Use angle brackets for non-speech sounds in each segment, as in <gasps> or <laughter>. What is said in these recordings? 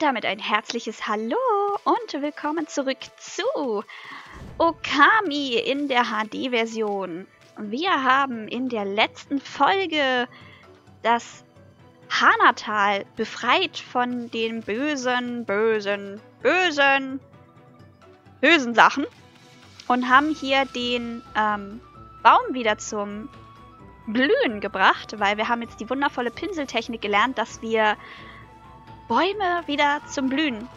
damit ein herzliches Hallo und willkommen zurück zu Okami in der HD-Version. Wir haben in der letzten Folge das Hanatal befreit von den bösen, bösen, bösen, bösen Sachen und haben hier den ähm, Baum wieder zum Blühen gebracht, weil wir haben jetzt die wundervolle Pinseltechnik gelernt, dass wir Bäume wieder zum Blühen.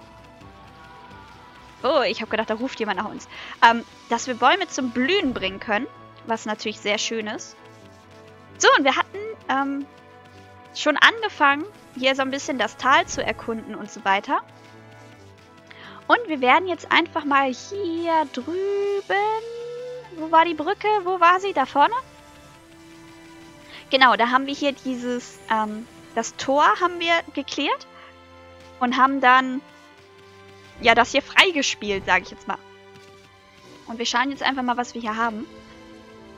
Oh, ich habe gedacht, da ruft jemand nach uns. Ähm, dass wir Bäume zum Blühen bringen können, was natürlich sehr schön ist. So, und wir hatten ähm, schon angefangen, hier so ein bisschen das Tal zu erkunden und so weiter. Und wir werden jetzt einfach mal hier drüben... Wo war die Brücke? Wo war sie? Da vorne? Genau, da haben wir hier dieses... Ähm, das Tor haben wir geklärt. Und haben dann... Ja, das hier freigespielt, sage ich jetzt mal. Und wir schauen jetzt einfach mal, was wir hier haben.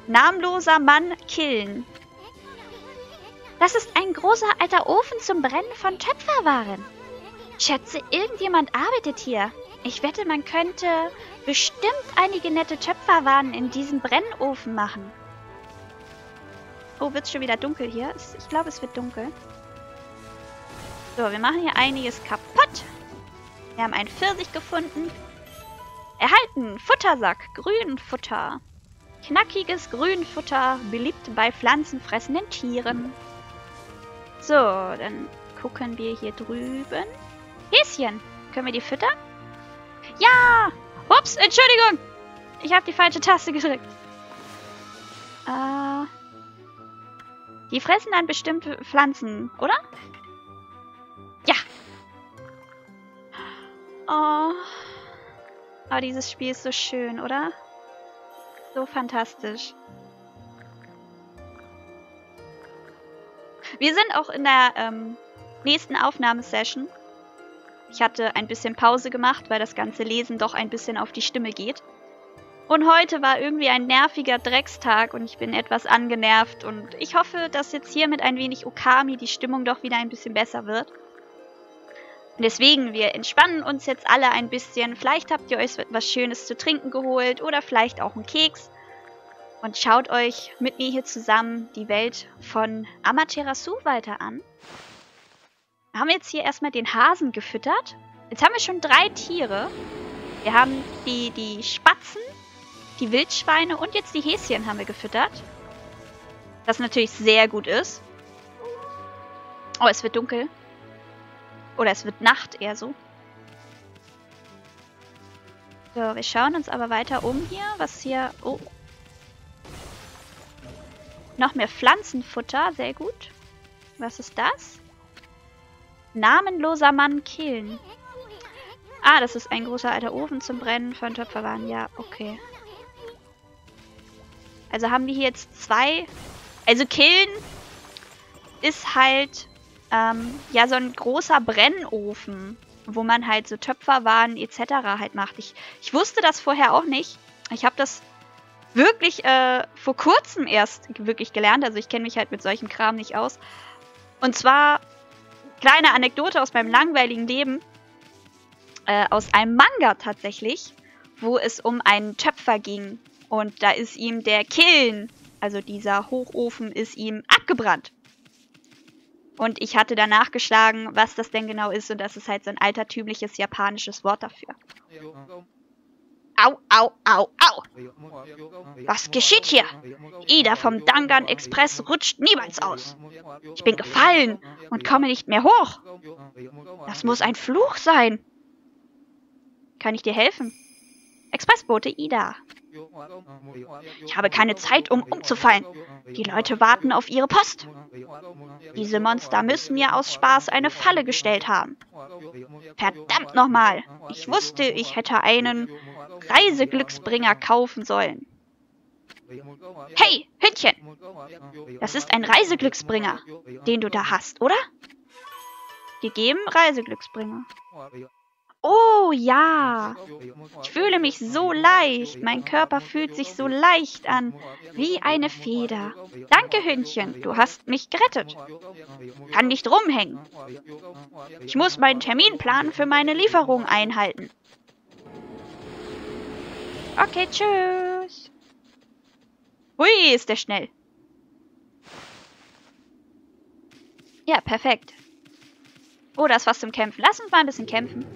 Namenloser Mann killen. Das ist ein großer alter Ofen zum Brennen von Töpferwaren. Schätze, irgendjemand arbeitet hier. Ich wette, man könnte bestimmt einige nette Töpferwaren in diesem Brennofen machen. Oh, wird's schon wieder dunkel hier? Ich glaube, es wird dunkel. So, wir machen hier einiges kaputt. Wir haben einen Pfirsich gefunden. Erhalten, Futtersack, Grünfutter. Knackiges Grünfutter, beliebt bei pflanzenfressenden Tieren. So, dann gucken wir hier drüben. Häschen, können wir die füttern? Ja! Ups, Entschuldigung! Ich habe die falsche Taste gedrückt. Äh, die fressen dann bestimmte Pflanzen, oder? Oh. Aber dieses Spiel ist so schön, oder? So fantastisch. Wir sind auch in der ähm, nächsten Aufnahmesession. Ich hatte ein bisschen Pause gemacht, weil das ganze Lesen doch ein bisschen auf die Stimme geht. Und heute war irgendwie ein nerviger Dreckstag und ich bin etwas angenervt und ich hoffe, dass jetzt hier mit ein wenig Okami die Stimmung doch wieder ein bisschen besser wird. Deswegen, wir entspannen uns jetzt alle ein bisschen. Vielleicht habt ihr euch was Schönes zu trinken geholt oder vielleicht auch einen Keks und schaut euch mit mir hier zusammen die Welt von Amaterasu weiter an. Haben wir jetzt hier erstmal den Hasen gefüttert. Jetzt haben wir schon drei Tiere. Wir haben die, die Spatzen, die Wildschweine und jetzt die Häschen haben wir gefüttert. Was natürlich sehr gut ist. Oh, es wird dunkel. Oder es wird Nacht eher so. So, wir schauen uns aber weiter um hier, was hier... Oh, noch mehr Pflanzenfutter, sehr gut. Was ist das? Namenloser Mann killen. Ah, das ist ein großer alter Ofen zum Brennen von Töpferwaren. Ja, okay. Also haben wir hier jetzt zwei... Also killen ist halt ähm, ja so ein großer Brennofen, wo man halt so Töpferwaren etc. halt macht. Ich, ich wusste das vorher auch nicht. Ich habe das wirklich äh, vor kurzem erst wirklich gelernt. Also ich kenne mich halt mit solchem Kram nicht aus. Und zwar, kleine Anekdote aus meinem langweiligen Leben. Äh, aus einem Manga tatsächlich, wo es um einen Töpfer ging. Und da ist ihm der Kiln, also dieser Hochofen, ist ihm abgebrannt. Und ich hatte danach geschlagen, was das denn genau ist. Und das ist halt so ein altertümliches japanisches Wort dafür. Au, au, au, au. Was geschieht hier? Ida vom Dangan Express rutscht niemals aus. Ich bin gefallen und komme nicht mehr hoch. Das muss ein Fluch sein. Kann ich dir helfen? Expressbote Ida. Ich habe keine Zeit, um umzufallen. Die Leute warten auf ihre Post. Diese Monster müssen mir aus Spaß eine Falle gestellt haben. Verdammt nochmal. Ich wusste, ich hätte einen Reiseglücksbringer kaufen sollen. Hey, Hündchen! Das ist ein Reiseglücksbringer, den du da hast, oder? Gegeben Reiseglücksbringer. Oh ja. Ich fühle mich so leicht. Mein Körper fühlt sich so leicht an. Wie eine Feder. Danke, Hündchen. Du hast mich gerettet. Kann nicht rumhängen. Ich muss meinen Terminplan für meine Lieferung einhalten. Okay, tschüss. Hui, ist der schnell. Ja, perfekt. Oh, da ist was zum Kämpfen. Lass uns mal ein bisschen kämpfen.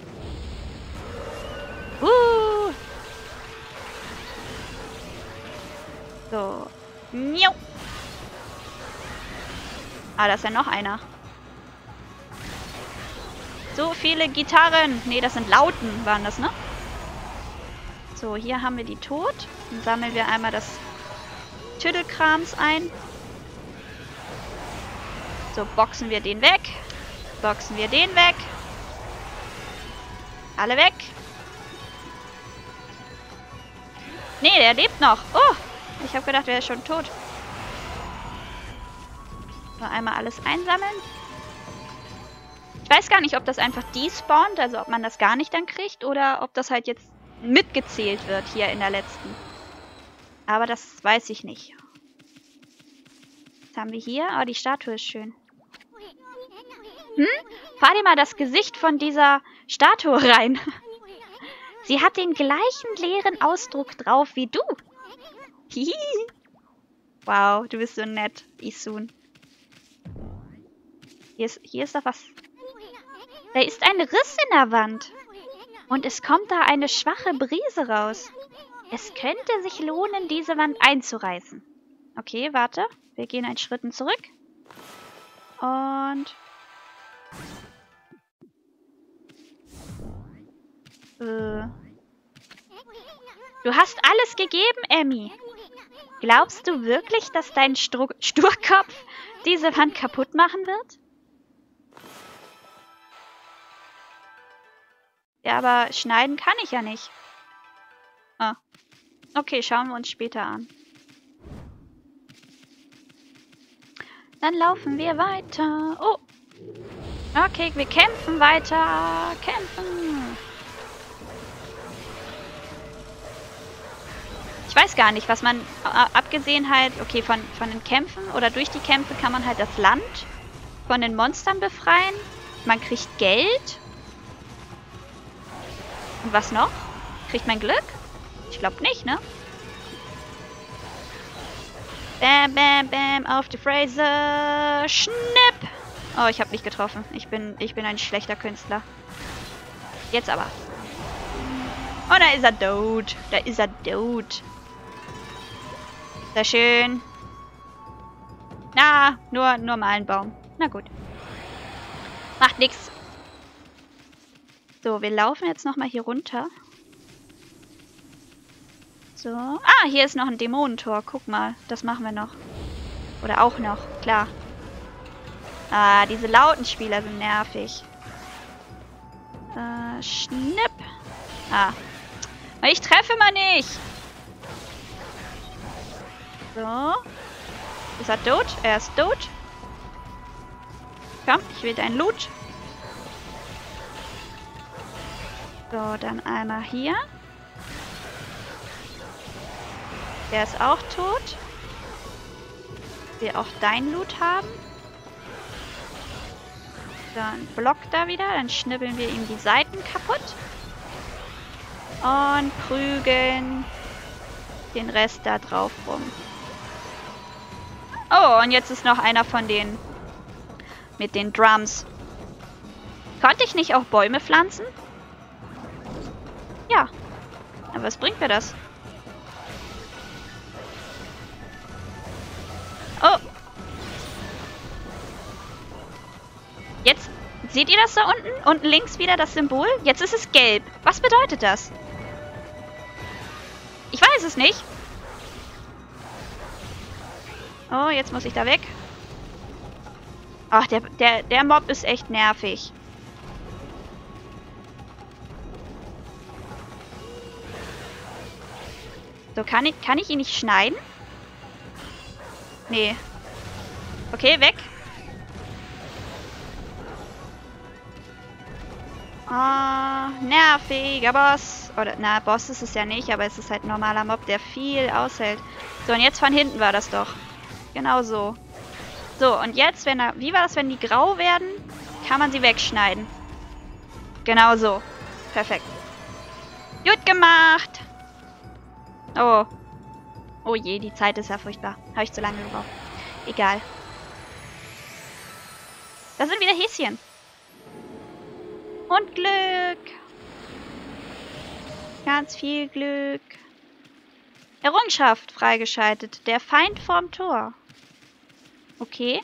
So. Miau. Ah, da ist ja noch einer. So viele Gitarren. Nee, das sind Lauten, waren das, ne? So, hier haben wir die tot. Dann sammeln wir einmal das Tüdelkrams ein. So, boxen wir den weg. Boxen wir den weg. Alle weg. Nee, der lebt noch. Oh, ich habe gedacht, er ist schon tot. So, einmal alles einsammeln. Ich weiß gar nicht, ob das einfach despawnt, also ob man das gar nicht dann kriegt, oder ob das halt jetzt mitgezählt wird hier in der letzten. Aber das weiß ich nicht. Was haben wir hier? Oh, die Statue ist schön. Hm? Fahr dir mal das Gesicht von dieser Statue <laughs> rein. Sie hat den gleichen leeren Ausdruck drauf wie du. Wow, du bist so nett, Isun. Hier ist, hier ist doch was. Da ist ein Riss in der Wand. Und es kommt da eine schwache Brise raus. Es könnte sich lohnen, diese Wand einzureißen. Okay, warte. Wir gehen einen Schritt zurück. Und... Äh... Du hast alles gegeben, Emmy. Glaubst du wirklich, dass dein Stru Sturkopf diese Wand kaputt machen wird? Ja, aber schneiden kann ich ja nicht. Ah. Okay, schauen wir uns später an. Dann laufen wir weiter. Oh. Okay, wir kämpfen weiter. Kämpfen. Ich weiß gar nicht, was man, abgesehen halt, okay, von, von den Kämpfen oder durch die Kämpfe kann man halt das Land von den Monstern befreien. Man kriegt Geld. Und was noch? Kriegt man Glück? Ich glaube nicht, ne? Bam, bam, bam, auf die Fraser. Schnipp! Oh, ich habe nicht getroffen. Ich bin, ich bin ein schlechter Künstler. Jetzt aber. Oh, da ist er tot. Da ist er tot. Sehr schön. Na, nur, nur mal ein Baum. Na gut. Macht nichts. So, wir laufen jetzt nochmal hier runter. So. Ah, hier ist noch ein Dämonentor. Guck mal, das machen wir noch. Oder auch noch, klar. Ah, diese lauten Spieler sind nervig. Äh, schnipp. Ah. Ich treffe mal nicht. So. Ist er tot? Er ist tot. Komm, ich will dein Loot. So, dann einmal hier. Der ist auch tot. Wir auch dein Loot haben. Dann Block da wieder. Dann schnibbeln wir ihm die Seiten kaputt. Und prügeln den Rest da drauf rum. Oh, und jetzt ist noch einer von den mit den Drums. Konnte ich nicht auch Bäume pflanzen? Ja. Aber was bringt mir das? Oh. Jetzt, seht ihr das da unten? Unten links wieder das Symbol? Jetzt ist es gelb. Was bedeutet das? Ich weiß es nicht. Oh, jetzt muss ich da weg. Ach, der, der, der Mob ist echt nervig. So, kann ich, kann ich ihn nicht schneiden? Nee. Okay, weg. Ah, nerviger Boss. Oder, na, Boss ist es ja nicht, aber es ist halt ein normaler Mob, der viel aushält. So, und jetzt von hinten war das doch. Genau so. So, und jetzt, wenn er... Wie war das, wenn die grau werden? Kann man sie wegschneiden. Genau so. Perfekt. Gut gemacht. Oh. Oh je, die Zeit ist ja furchtbar. Habe ich zu lange gebraucht. Egal. Da sind wieder Häschen. Und Glück. Ganz viel Glück. Errungenschaft freigeschaltet. Der Feind vorm Tor. Okay.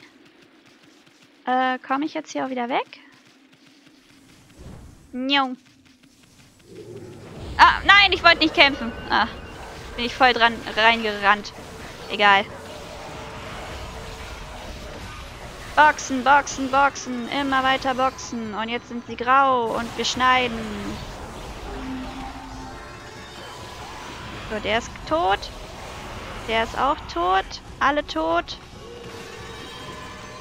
Äh, komme ich jetzt hier auch wieder weg? Njau. Ah, nein, ich wollte nicht kämpfen. Ah, bin ich voll dran reingerannt. Egal. Boxen, boxen, boxen. Immer weiter boxen. Und jetzt sind sie grau und wir schneiden. So, der ist tot. Der ist auch tot. Alle tot.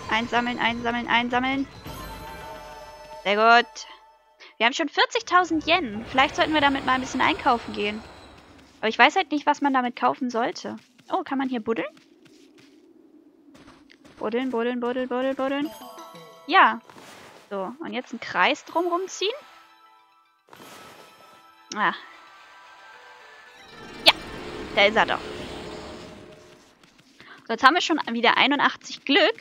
Einsammeln, einsammeln, einsammeln. Sehr gut. Wir haben schon 40.000 Yen. Vielleicht sollten wir damit mal ein bisschen einkaufen gehen. Aber ich weiß halt nicht, was man damit kaufen sollte. Oh, kann man hier buddeln? Buddeln, buddeln, buddeln, buddeln, buddeln. Ja. So, und jetzt einen Kreis drumherum ziehen. Ah. Da ist er doch. So, jetzt haben wir schon wieder 81 Glück.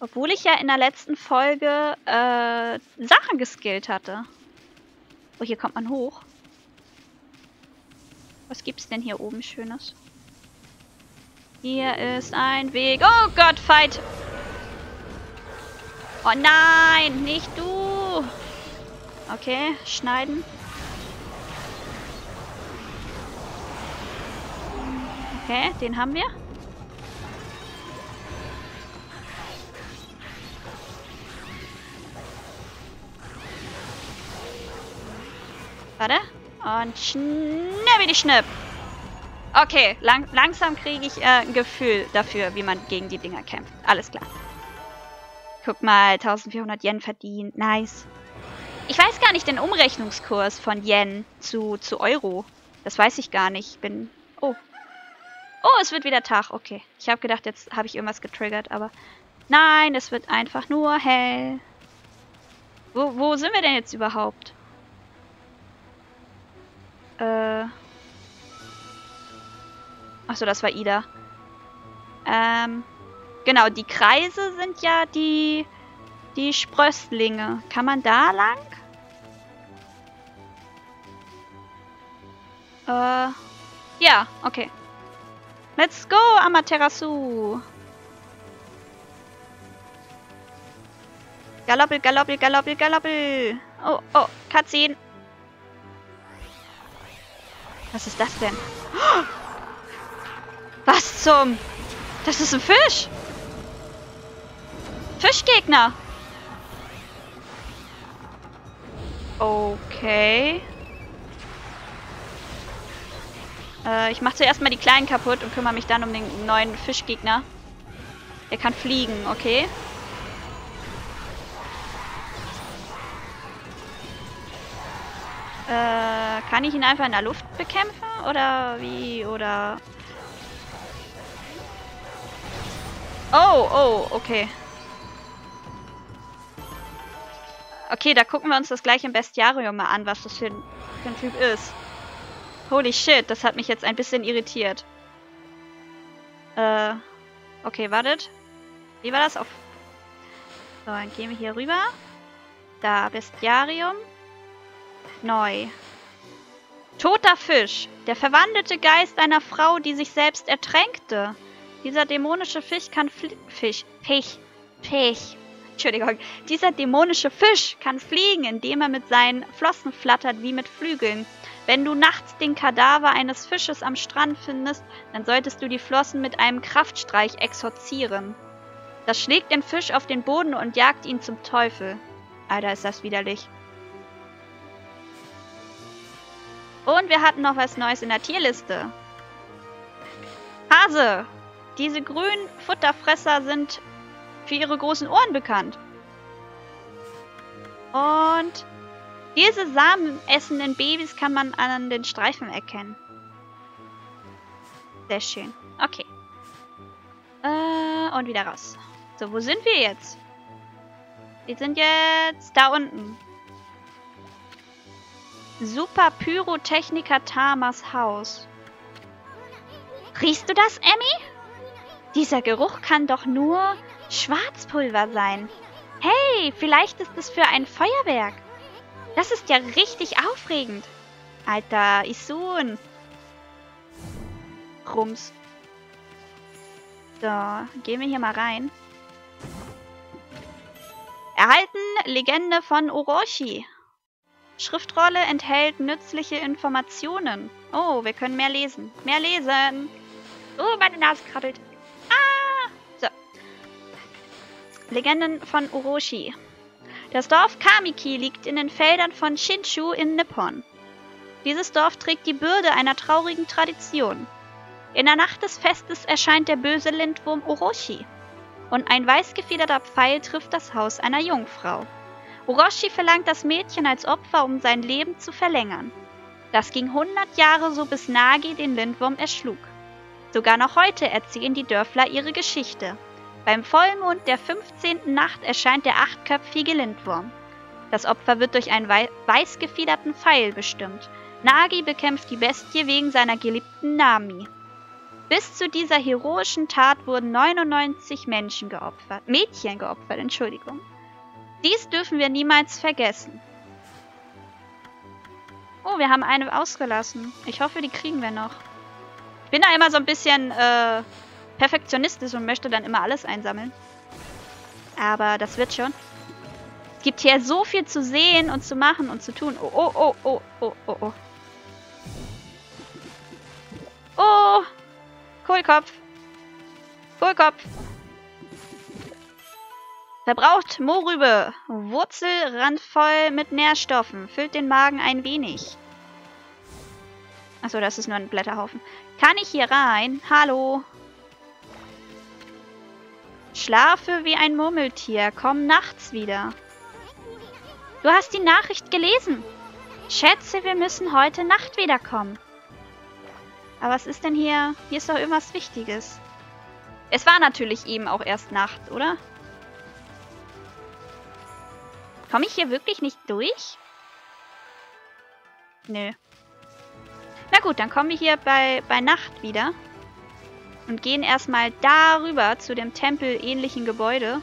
Obwohl ich ja in der letzten Folge äh, Sachen geskillt hatte. Oh, hier kommt man hoch. Was gibt's denn hier oben Schönes? Hier ist ein Weg. Oh Gott, Fight! Oh nein, nicht du! Okay, schneiden. Okay, den haben wir. Warte. Und schnippi schnipp. Okay, lang langsam kriege ich äh, ein Gefühl dafür, wie man gegen die Dinger kämpft. Alles klar. Guck mal, 1400 Yen verdient. Nice. Ich weiß gar nicht den Umrechnungskurs von Yen zu, zu Euro. Das weiß ich gar nicht. Ich bin... Oh. Oh, es wird wieder Tag. Okay. Ich habe gedacht, jetzt habe ich irgendwas getriggert, aber... Nein, es wird einfach nur hell. Wo, wo sind wir denn jetzt überhaupt? Äh. Achso, das war Ida. Ähm. Genau, die Kreise sind ja die. Die Sprösslinge. Kann man da lang? Äh. Ja, okay. Let's go, Amaterasu. Galoppel, galoppel, galoppel, galoppel. Oh, oh, Cutscene. Was ist das denn? <gasps> Was zum... Das ist ein Fisch! Fischgegner! Okay. Äh, ich mache zuerst mal die Kleinen kaputt und kümmere mich dann um den neuen Fischgegner. Der kann fliegen, okay. Äh, kann ich ihn einfach in der Luft bekämpfen? Oder wie? Oder... Oh, oh, okay. Okay, da gucken wir uns das gleich im Bestiarium mal an, was das für für ein Typ ist. Holy shit, das hat mich jetzt ein bisschen irritiert. Äh, okay, wartet. Wie war das? Auf so, dann gehen wir hier rüber. Da, Bestiarium. Neu. Toter Fisch. Der verwandelte Geist einer Frau, die sich selbst ertränkte. Dieser dämonische Fisch kann flie Fisch. Fisch. Fisch. Entschuldigung. Dieser dämonische Fisch kann fliegen, indem er mit seinen Flossen flattert wie mit Flügeln. Wenn du nachts den Kadaver eines Fisches am Strand findest, dann solltest du die Flossen mit einem Kraftstreich exorzieren. Das schlägt den Fisch auf den Boden und jagt ihn zum Teufel. Alter, ist das widerlich. Und wir hatten noch was Neues in der Tierliste. Hase. Diese grünen Futterfresser sind für ihre großen Ohren bekannt. Und diese samenessenden Babys kann man an den Streifen erkennen. Sehr schön. Okay. Äh, und wieder raus. So, wo sind wir jetzt? Wir sind jetzt da unten. Super Pyrotechniker Tamas Haus. Riechst du das, Emmy? Dieser Geruch kann doch nur Schwarzpulver sein. Hey, vielleicht ist es für ein Feuerwerk. Das ist ja richtig aufregend. Alter, Isun. Rums. So, gehen wir hier mal rein. Erhalten Legende von Orochi. Schriftrolle enthält nützliche Informationen. Oh, wir können mehr lesen. Mehr lesen. Oh, meine Nase krabbelt. Ah! So. Legenden von Orochi. Das Dorf Kamiki liegt in den Feldern von Shinshu in Nippon. Dieses Dorf trägt die Bürde einer traurigen Tradition. In der Nacht des Festes erscheint der böse Lindwurm Orochi. Und ein weißgefederter Pfeil trifft das Haus einer Jungfrau. Orochi verlangt das Mädchen als Opfer, um sein Leben zu verlängern. Das ging 100 Jahre so, bis Nagi den Lindwurm erschlug. Sogar noch heute erzählen die Dörfler ihre Geschichte. Beim Vollmond der 15. Nacht erscheint der achtköpfige Lindwurm. Das Opfer wird durch einen weiß gefiederten Pfeil bestimmt. Nagi bekämpft die Bestie wegen seiner geliebten Nami. Bis zu dieser heroischen Tat wurden 99 Menschen geopfert. Mädchen geopfert, Entschuldigung. Dies dürfen wir niemals vergessen. Oh, wir haben eine ausgelassen. Ich hoffe, die kriegen wir noch. Ich bin da immer so ein bisschen äh, perfektionistisch und möchte dann immer alles einsammeln. Aber das wird schon. Es gibt hier so viel zu sehen und zu machen und zu tun. Oh, oh, oh, oh, oh, oh, oh. Oh, Kohlkopf. Kohlkopf. Verbraucht Mohrrübe. Wurzel randvoll mit Nährstoffen. Füllt den Magen ein wenig. Achso, das ist nur ein Blätterhaufen. Kann ich hier rein? Hallo? Schlafe wie ein Murmeltier. Komm nachts wieder. Du hast die Nachricht gelesen. Schätze, wir müssen heute Nacht wiederkommen. Aber was ist denn hier? Hier ist doch irgendwas Wichtiges. Es war natürlich eben auch erst Nacht, oder? Komme ich hier wirklich nicht durch? Nö. Na gut, dann kommen wir hier bei, bei Nacht wieder. Und gehen erstmal darüber zu dem tempelähnlichen Gebäude.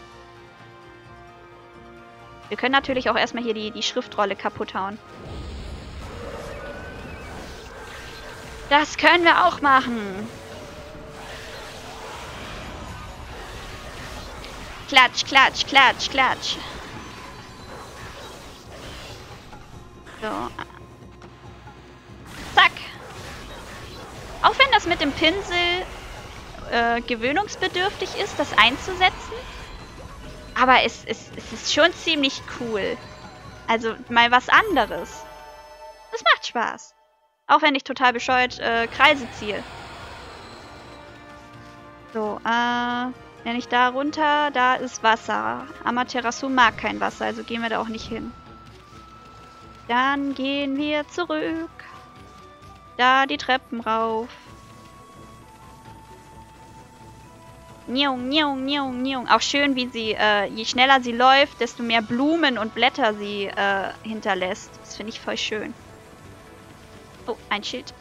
Wir können natürlich auch erstmal hier die, die Schriftrolle kaputt hauen. Das können wir auch machen. Klatsch, klatsch, klatsch, klatsch. So. Zack. Auch wenn das mit dem Pinsel äh, gewöhnungsbedürftig ist, das einzusetzen. Aber es, es, es ist schon ziemlich cool. Also mal was anderes. Es macht Spaß. Auch wenn ich total bescheuert äh, Kreise ziehe. So, äh, wenn ich da runter, da ist Wasser. Amaterasu mag kein Wasser, also gehen wir da auch nicht hin. Dann gehen wir zurück. Da die Treppen rauf. Njung, njung, njung, njung. Auch schön, wie sie, äh, je schneller sie läuft, desto mehr Blumen und Blätter sie äh, hinterlässt. Das finde ich voll schön. Oh, ein Schild.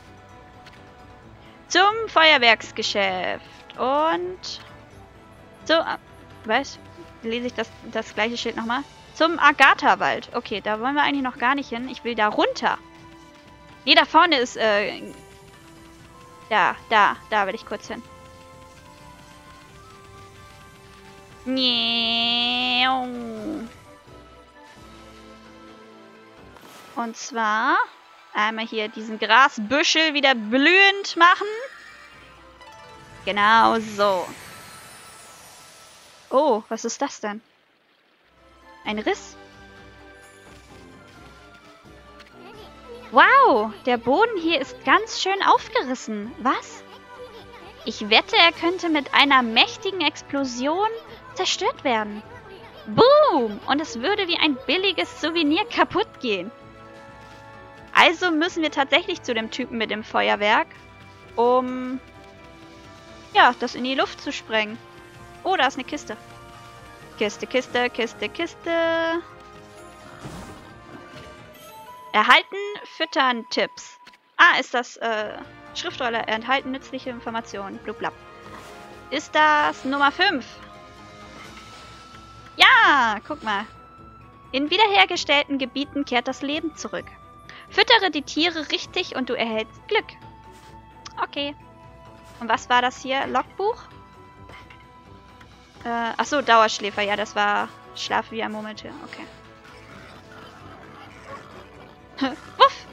Zum Feuerwerksgeschäft. Und... So, äh, was? Lese ich das, das gleiche Schild nochmal? Zum Agatha-Wald. Okay, da wollen wir eigentlich noch gar nicht hin. Ich will da runter. Nee, da vorne ist, äh... Da, da, da will ich kurz hin. Und zwar Einmal hier diesen Grasbüschel wieder blühend machen. Genau so. Oh, was ist das denn? Ein Riss? Wow, der Boden hier ist ganz schön aufgerissen. Was? Ich wette, er könnte mit einer mächtigen Explosion zerstört werden. Boom! Und es würde wie ein billiges Souvenir kaputt gehen. Also müssen wir tatsächlich zu dem Typen mit dem Feuerwerk, um ja, das in die Luft zu sprengen. Oh, da ist eine Kiste. Kiste, Kiste, Kiste, Kiste. Erhalten, füttern, Tipps. Ah, ist das äh, Schriftrolle. Enthalten nützliche Informationen. Blub, Ist das Nummer 5? Ja, guck mal. In wiederhergestellten Gebieten kehrt das Leben zurück. Füttere die Tiere richtig und du erhältst Glück. Okay. Und was war das hier? Logbuch? Äh, achso, Dauerschläfer. Ja, das war Schlaf wie ein Murmeltier. Okay. <laughs> Wuff!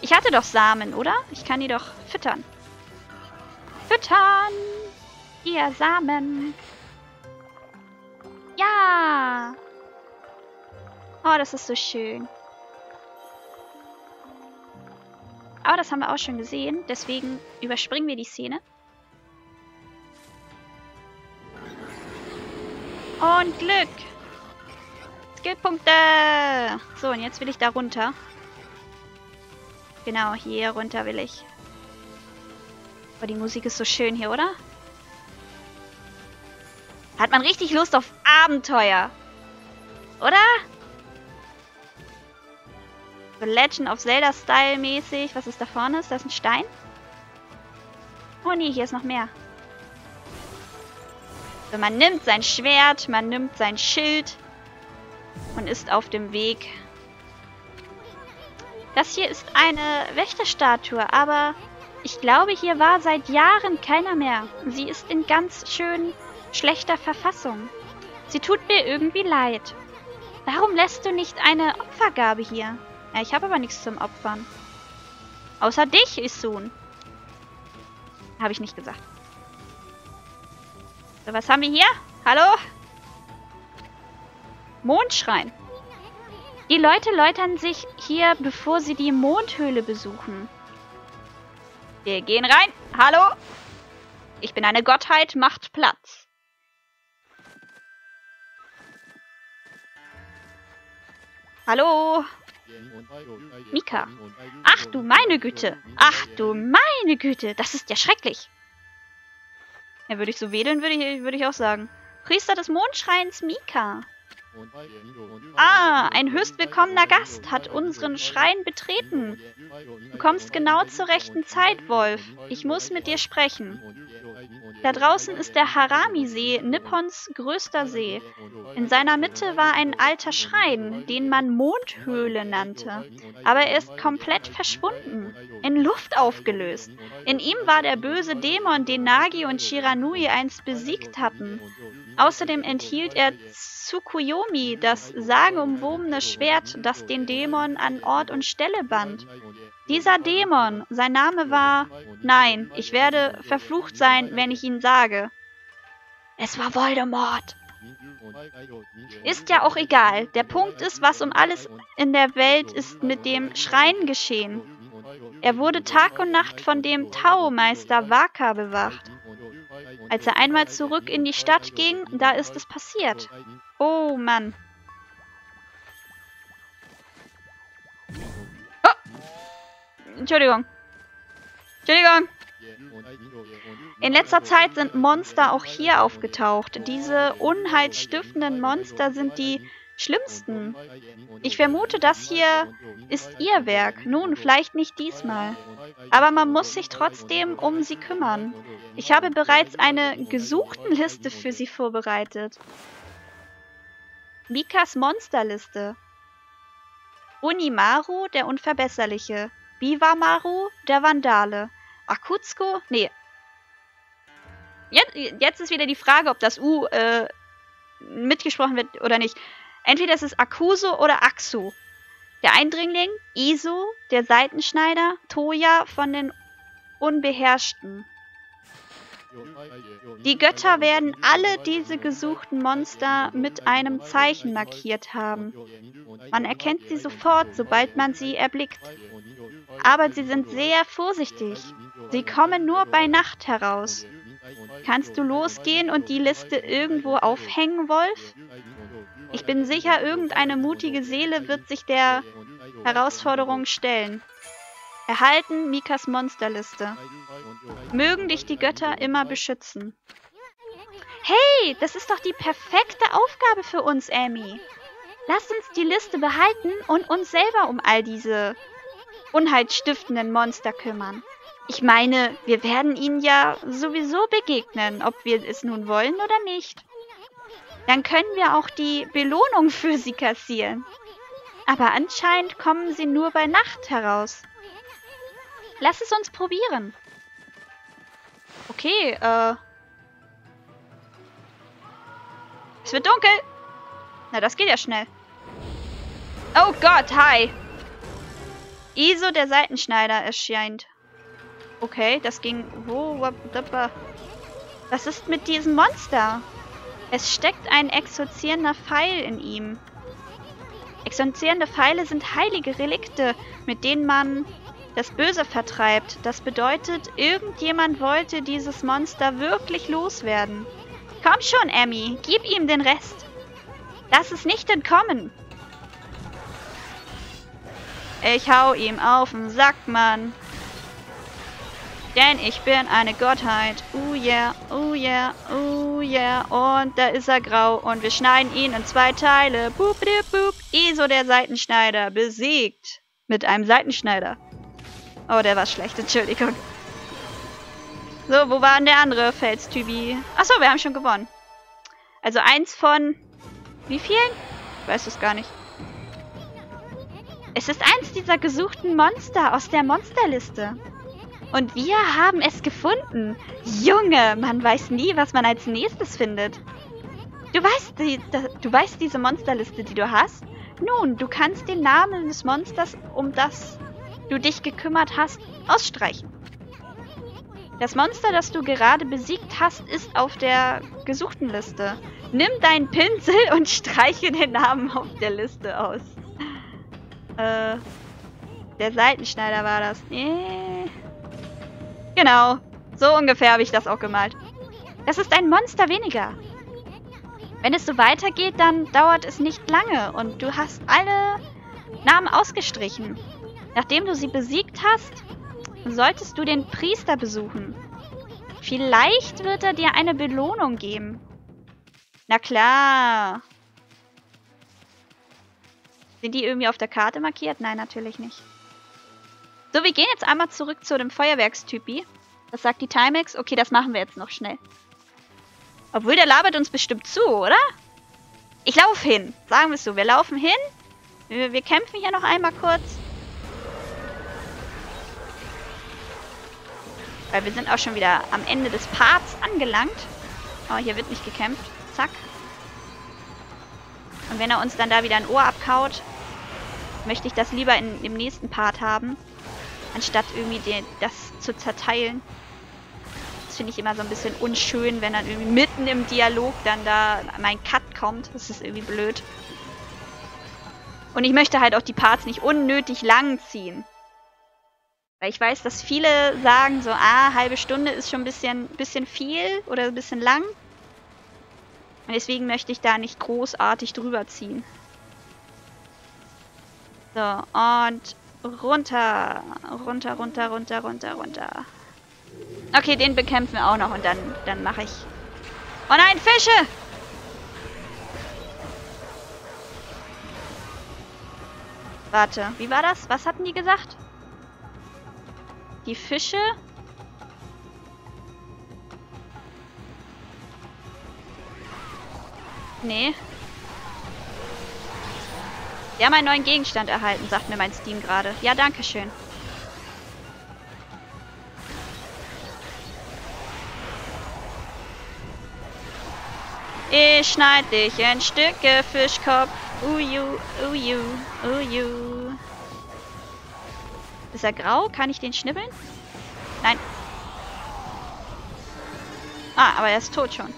Ich hatte doch Samen, oder? Ich kann die doch füttern. Füttern! Ihr Samen! Ja! Oh, das ist so schön. Aber das haben wir auch schon gesehen. Deswegen überspringen wir die Szene. Und Glück. Skillpunkte. So, und jetzt will ich da runter. Genau, hier runter will ich. Aber die Musik ist so schön hier, oder? Hat man richtig Lust auf Abenteuer. Oder? The Legend of Zelda Style mäßig. Was ist da vorne? Ist das ein Stein? Oh nee, hier ist noch mehr. So, man nimmt sein Schwert, man nimmt sein Schild und ist auf dem Weg. Das hier ist eine Wächterstatue, aber ich glaube, hier war seit Jahren keiner mehr. Sie ist in ganz schön schlechter Verfassung. Sie tut mir irgendwie leid. Warum lässt du nicht eine Opfergabe hier? Ja, ich habe aber nichts zum Opfern. Außer dich, Isun. Habe ich nicht gesagt. So, was haben wir hier? Hallo? Mondschrein. Die Leute läutern sich hier, bevor sie die Mondhöhle besuchen. Wir gehen rein. Hallo? Ich bin eine Gottheit, macht Platz. Hallo? Mika. Ach du meine Güte. Ach du meine Güte. Das ist ja schrecklich. Ja, würde ich so wedeln, würde ich, würde ich auch sagen. Priester des Mondschreins Mika. Ah, ein höchst willkommener Gast hat unseren Schrein betreten. Du kommst genau zur rechten Zeit, Wolf. Ich muss mit dir sprechen. Da draußen ist der Harami-See, Nippons größter See. In seiner Mitte war ein alter Schrein, den man Mondhöhle nannte. Aber er ist komplett verschwunden, in Luft aufgelöst. In ihm war der böse Dämon, den Nagi und Shiranui einst besiegt hatten. Außerdem enthielt er Tsukuyomi, das sagenumwobene Schwert, das den Dämon an Ort und Stelle band. Dieser Dämon, sein Name war... Nein, ich werde verflucht sein, wenn ich ihn sage. Es war Voldemort. Ist ja auch egal. Der Punkt ist, was um alles in der Welt ist mit dem Schrein geschehen. Er wurde Tag und Nacht von dem Tao-Meister Waka bewacht. Als er einmal zurück in die Stadt ging, da ist es passiert. Oh Mann. Oh! Entschuldigung. Entschuldigung. In letzter Zeit sind Monster auch hier aufgetaucht. Diese unheilstiftenden Monster sind die schlimmsten. Ich vermute, das hier ist ihr Werk. Nun, vielleicht nicht diesmal. Aber man muss sich trotzdem um sie kümmern. Ich habe bereits eine gesuchten Liste für sie vorbereitet. Mikas Monsterliste. Unimaru, der Unverbesserliche. Bivamaru, der Vandale. Akutsuko, nee. Jetzt, jetzt ist wieder die Frage, ob das U äh, mitgesprochen wird oder nicht. Entweder ist es Akuso oder Aksu. Der Eindringling, Iso, der Seitenschneider, Toya von den Unbeherrschten. Die Götter werden alle diese gesuchten Monster mit einem Zeichen markiert haben. Man erkennt sie sofort, sobald man sie erblickt. Aber sie sind sehr vorsichtig. Sie kommen nur bei Nacht heraus. Kannst du losgehen und die Liste irgendwo aufhängen, Wolf? Ich bin sicher, irgendeine mutige Seele wird sich der Herausforderung stellen. Erhalten Mikas Monsterliste. Mögen dich die Götter immer beschützen. Hey, das ist doch die perfekte Aufgabe für uns, Amy. Lass uns die Liste behalten und uns selber um all diese unheilstiftenden Monster kümmern. Ich meine, wir werden ihnen ja sowieso begegnen, ob wir es nun wollen oder nicht. Dann können wir auch die Belohnung für sie kassieren. Aber anscheinend kommen sie nur bei Nacht heraus. Lass es uns probieren. Okay, äh... Es wird dunkel. Na, das geht ja schnell. Oh Gott, hi. Iso, der Seitenschneider, erscheint. Okay, das ging... Was ist mit diesem Monster? Es steckt ein exorzierender Pfeil in ihm. Exorzierende Pfeile sind heilige Relikte, mit denen man das Böse vertreibt. Das bedeutet, irgendjemand wollte dieses Monster wirklich loswerden. Komm schon, Emmy, gib ihm den Rest. Lass es nicht entkommen. Ich hau ihm auf den Sack, Mann. Denn ich bin eine Gottheit. Oh yeah, oh yeah, oh yeah. Und da ist er grau. Und wir schneiden ihn in zwei Teile. Boop, boop, boop. Iso, der Seitenschneider, besiegt. Mit einem Seitenschneider. Oh, der war schlecht, Entschuldigung. So, wo war denn der andere Felstypi? Achso, wir haben schon gewonnen. Also eins von... Wie vielen? Ich weiß es gar nicht. Es ist eins dieser gesuchten Monster aus der Monsterliste. Und wir haben es gefunden. Junge, man weiß nie, was man als nächstes findet. Du weißt, die, du weißt diese Monsterliste, die du hast? Nun, du kannst den Namen des Monsters, um das du dich gekümmert hast, ausstreichen. Das Monster, das du gerade besiegt hast, ist auf der gesuchten Liste. Nimm deinen Pinsel und <laughs> streiche den Namen auf der Liste aus. Äh, der Seitenschneider war das. Nee. Genau. So ungefähr habe ich das auch gemalt. Das ist ein Monster weniger. Wenn es so weitergeht, dann dauert es nicht lange und du hast alle Namen ausgestrichen. Nachdem du sie besiegt hast, solltest du den Priester besuchen. Vielleicht wird er dir eine Belohnung geben. Na klar. Sind die irgendwie auf der Karte markiert? Nein, natürlich nicht. So, wir gehen jetzt einmal zurück zu dem Feuerwerkstypi. Was sagt die Timex? Okay, das machen wir jetzt noch schnell. Obwohl, der labert uns bestimmt zu, oder? Ich laufe hin. Sagen wir es so. Wir laufen hin. Wir, wir kämpfen hier noch einmal kurz. Weil wir sind auch schon wieder am Ende des Parts angelangt. Oh, hier wird nicht gekämpft. Zack. Und wenn er uns dann da wieder ein Ohr abkaut, möchte ich das lieber in, im nächsten Part haben. Anstatt irgendwie den, das zu zerteilen. Das finde ich immer so ein bisschen unschön, wenn dann irgendwie mitten im Dialog dann da mein Cut kommt. Das ist irgendwie blöd. Und ich möchte halt auch die Parts nicht unnötig lang ziehen. Weil ich weiß, dass viele sagen so, ah, halbe Stunde ist schon ein bisschen, bisschen viel oder ein bisschen lang. Und deswegen möchte ich da nicht großartig drüber ziehen. So, und runter. Runter, runter, runter, runter, runter. Okay, den bekämpfen wir auch noch und dann, dann mache ich... Oh nein, Fische! Warte, wie war das? Was hatten die gesagt? Die Fische. Nee. Wir haben einen neuen Gegenstand erhalten, sagt mir mein Steam gerade. Ja, danke schön. Ich schneid dich in Stücke, Fischkopf. Uju, uju, uju. Ist er grau? Kann ich den schnibbeln? Nein. Ah, aber er ist tot schon.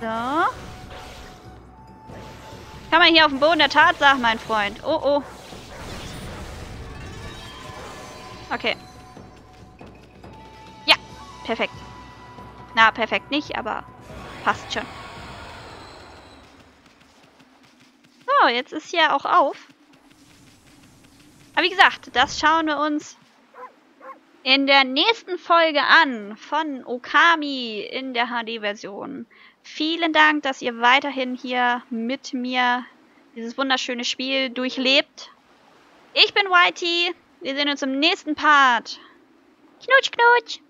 So. Kann man hier auf dem Boden der Tatsache, mein Freund. Oh, oh. Perfekt. Na, perfekt nicht, aber passt schon. So, jetzt ist hier auch auf. Aber wie gesagt, das schauen wir uns in der nächsten Folge an von Okami in der HD-Version. Vielen Dank, dass ihr weiterhin hier mit mir dieses wunderschöne Spiel durchlebt. Ich bin Whitey. Wir sehen uns im nächsten Part. Knutsch, knutsch.